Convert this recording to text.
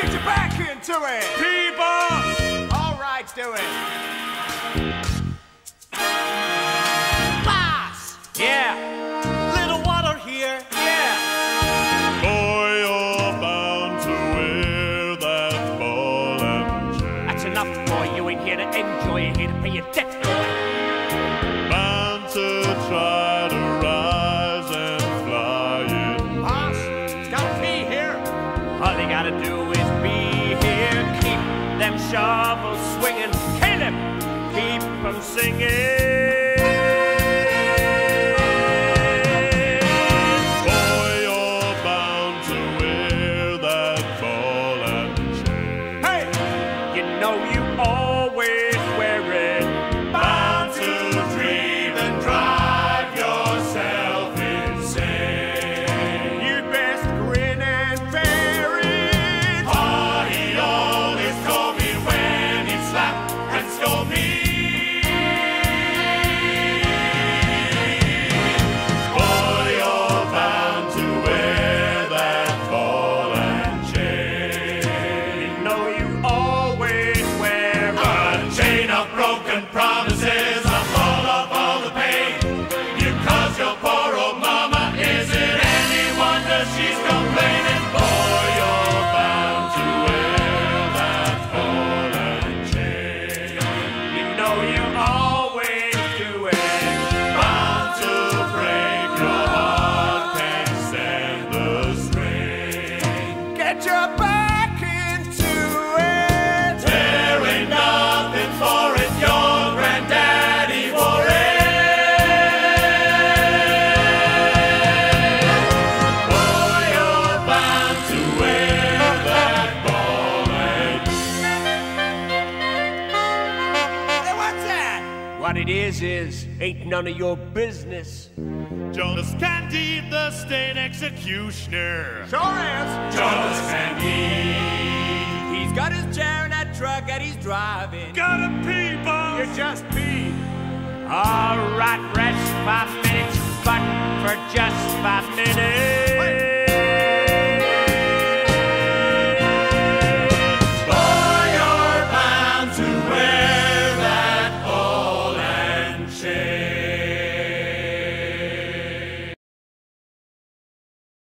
Get your back into it! People! All right, do it. Enough, boy. You ain't here to enjoy. You're here to pay your debt. Bound to try to rise and fly in Boss, it's gotta be here. All you gotta do is be here. Keep them shovels swinging. Caleb, keep them singing. Get your What it is is ain't none of your business. Jonas Candide, the state executioner. Sure is. Jonas Candide. He's got his chair in that truck that he's driving. Gotta pee, boss. You just peed. All right, rest five minutes, but for just.